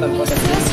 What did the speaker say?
很多发